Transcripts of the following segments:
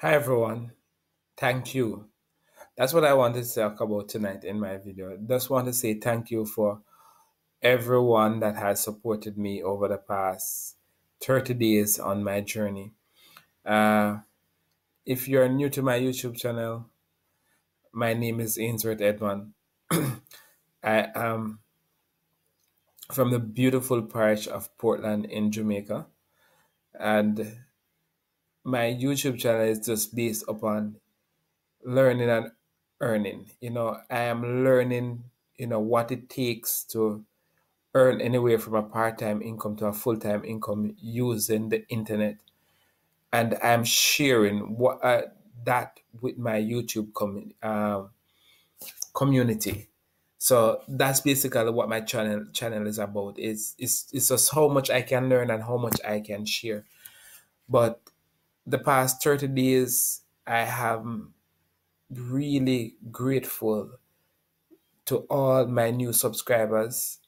Hi everyone, thank you. That's what I wanted to talk about tonight in my video. Just want to say thank you for everyone that has supported me over the past 30 days on my journey. Uh, if you're new to my YouTube channel, my name is Ainsworth Edmond. I am from the beautiful parish of Portland in Jamaica. And my YouTube channel is just based upon learning and earning. You know, I am learning, you know, what it takes to earn anywhere from a part-time income to a full-time income using the internet. And I'm sharing what uh, that with my YouTube com- um, community. So that's basically what my channel channel is about. It's, it's it's just how much I can learn and how much I can share. But the past 30 days I have really grateful to all my new subscribers,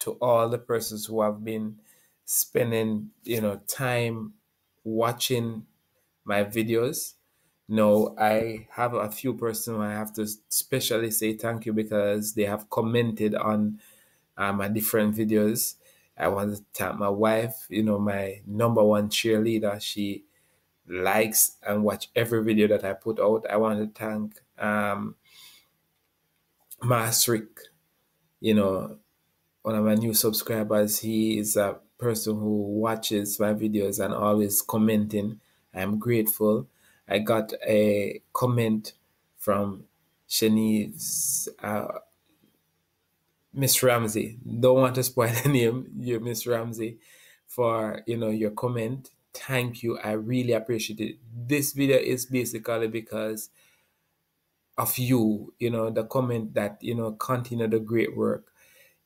to all the persons who have been spending, you know, time watching my videos. No, I have a few persons I have to specially say thank you because they have commented on uh, my different videos. I want to thank my wife, you know, my number one cheerleader. She likes and watch every video that I put out. I want to thank um, you know, one of my new subscribers. He is a person who watches my videos and always commenting. I'm grateful. I got a comment from Shanice, uh, Miss Ramsey. Don't want to spoil the name, you Miss Ramsey, for you know your comment. Thank you. I really appreciate it. This video is basically because of you, you know, the comment that, you know, continue the great work.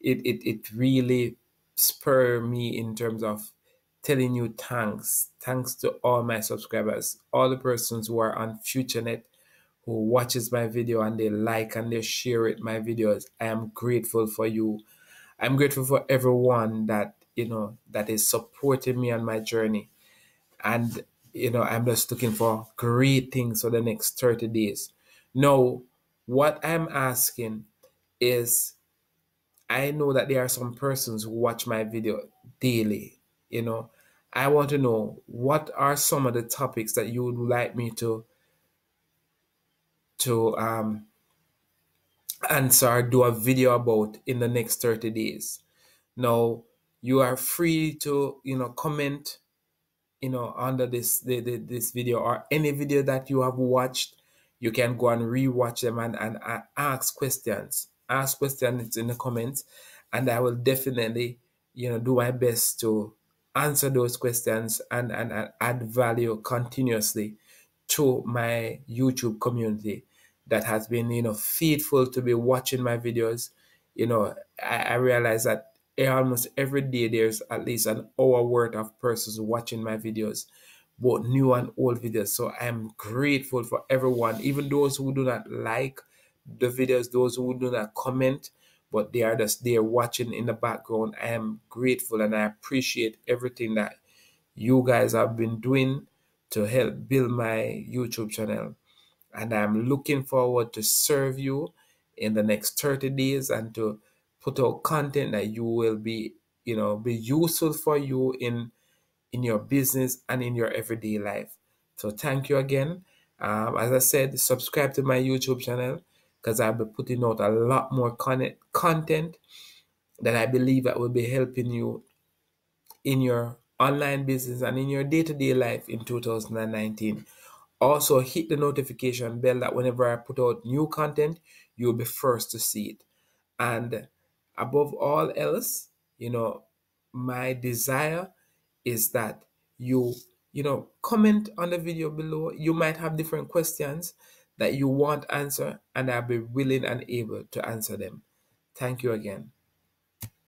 It it, it really spur me in terms of telling you thanks. Thanks to all my subscribers, all the persons who are on FutureNet who watches my video and they like and they share it my videos. I am grateful for you. I'm grateful for everyone that you know that is supporting me on my journey. And you know, I'm just looking for great things for the next 30 days. Now, what I'm asking is I know that there are some persons who watch my video daily, you know. I want to know what are some of the topics that you would like me to to um, answer do a video about in the next 30 days. Now, you are free to, you know, comment, you know, under this the, the, this video or any video that you have watched. You can go and rewatch them and, and ask questions. Ask questions in the comments, and I will definitely, you know, do my best to answer those questions and, and, and add value continuously to my YouTube community that has been, you know, faithful to be watching my videos. You know, I, I realize that almost every day there's at least an hour worth of persons watching my videos, both new and old videos. So I'm grateful for everyone, even those who do not like the videos, those who do not comment, but they are just there watching in the background. I am grateful and I appreciate everything that you guys have been doing to help build my YouTube channel and I'm looking forward to serve you in the next 30 days and to put out content that you will be, you know, be useful for you in in your business and in your everyday life. So thank you again. Um, as I said, subscribe to my YouTube channel because I'll be putting out a lot more content content that I believe that will be helping you in your online business and in your day-to-day life in 2019. Also, hit the notification bell that whenever I put out new content, you'll be first to see it. And above all else, you know, my desire is that you, you know, comment on the video below. You might have different questions that you want answer, and I'll be willing and able to answer them. Thank you again.